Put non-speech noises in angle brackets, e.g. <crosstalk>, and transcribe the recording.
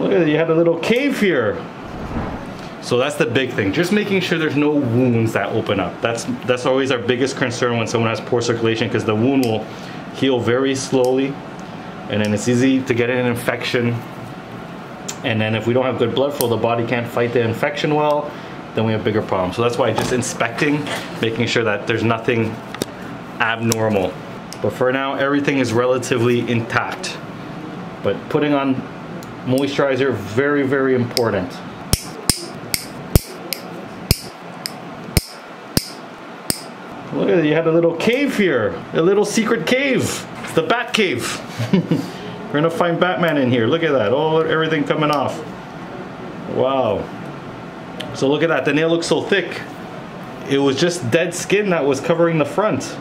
Look at it, you had a little cave here. So that's the big thing. Just making sure there's no wounds that open up. That's that's always our biggest concern when someone has poor circulation because the wound will heal very slowly and then it's easy to get an infection. And then if we don't have good blood flow, the body can't fight the infection well, then we have bigger problems. So that's why just inspecting, making sure that there's nothing abnormal. But for now, everything is relatively intact. But putting on moisturizer, very, very important. Look at it, you had a little cave here. A little secret cave. It's the Bat Cave. <laughs> We're gonna find Batman in here. Look at that, all everything coming off. Wow. So look at that, the nail looks so thick. It was just dead skin that was covering the front.